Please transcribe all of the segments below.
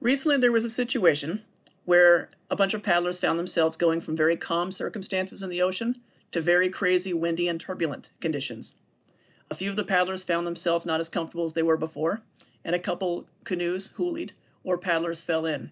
Recently, there was a situation where a bunch of paddlers found themselves going from very calm circumstances in the ocean to very crazy, windy, and turbulent conditions. A few of the paddlers found themselves not as comfortable as they were before, and a couple canoes hulied or paddlers fell in.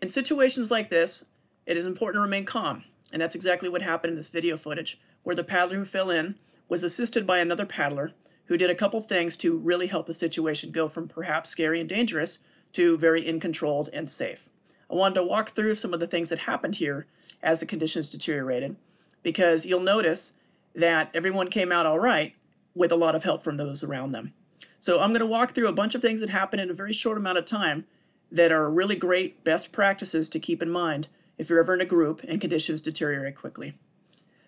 In situations like this, it is important to remain calm, and that's exactly what happened in this video footage, where the paddler who fell in was assisted by another paddler who did a couple things to really help the situation go from perhaps scary and dangerous to very in controlled and safe. I wanted to walk through some of the things that happened here as the conditions deteriorated because you'll notice that everyone came out all right with a lot of help from those around them. So I'm going to walk through a bunch of things that happened in a very short amount of time that are really great best practices to keep in mind if you're ever in a group and conditions deteriorate quickly.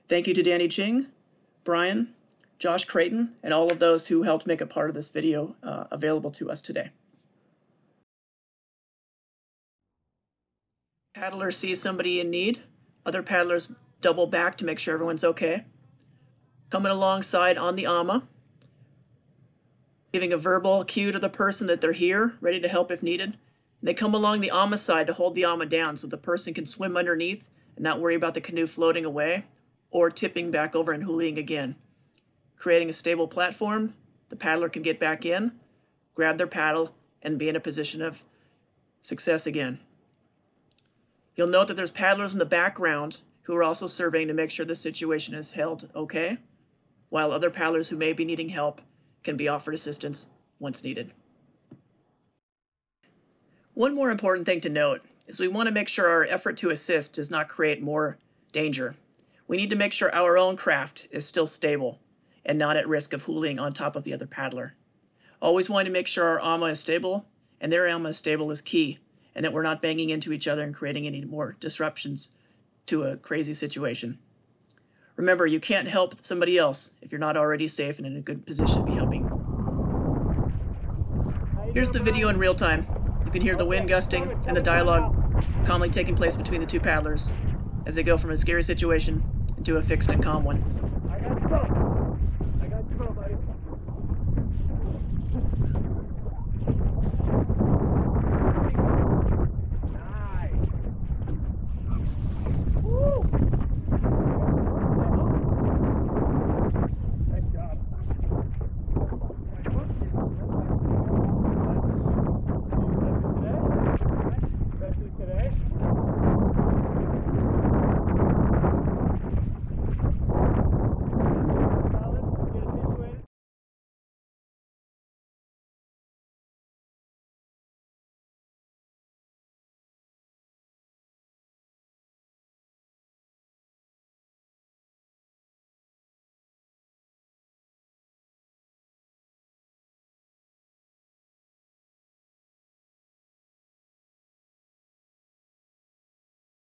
Thank you to Danny Ching, Brian, Josh Creighton, and all of those who helped make a part of this video uh, available to us today. Paddler sees somebody in need. Other paddlers double back to make sure everyone's okay. Coming alongside on the AMA, giving a verbal cue to the person that they're here, ready to help if needed. And they come along the AMA side to hold the AMA down so the person can swim underneath and not worry about the canoe floating away or tipping back over and huliing again. Creating a stable platform, the paddler can get back in, grab their paddle, and be in a position of success again. You'll note that there's paddlers in the background who are also surveying to make sure the situation is held okay, while other paddlers who may be needing help can be offered assistance once needed. One more important thing to note is we want to make sure our effort to assist does not create more danger. We need to make sure our own craft is still stable and not at risk of huliing on top of the other paddler. Always want to make sure our AMA is stable and their AMA is stable is key and that we're not banging into each other and creating any more disruptions to a crazy situation. Remember, you can't help somebody else if you're not already safe and in a good position to be helping. Here's the video in real time. You can hear the wind gusting and the dialogue calmly taking place between the two paddlers as they go from a scary situation into a fixed and calm one.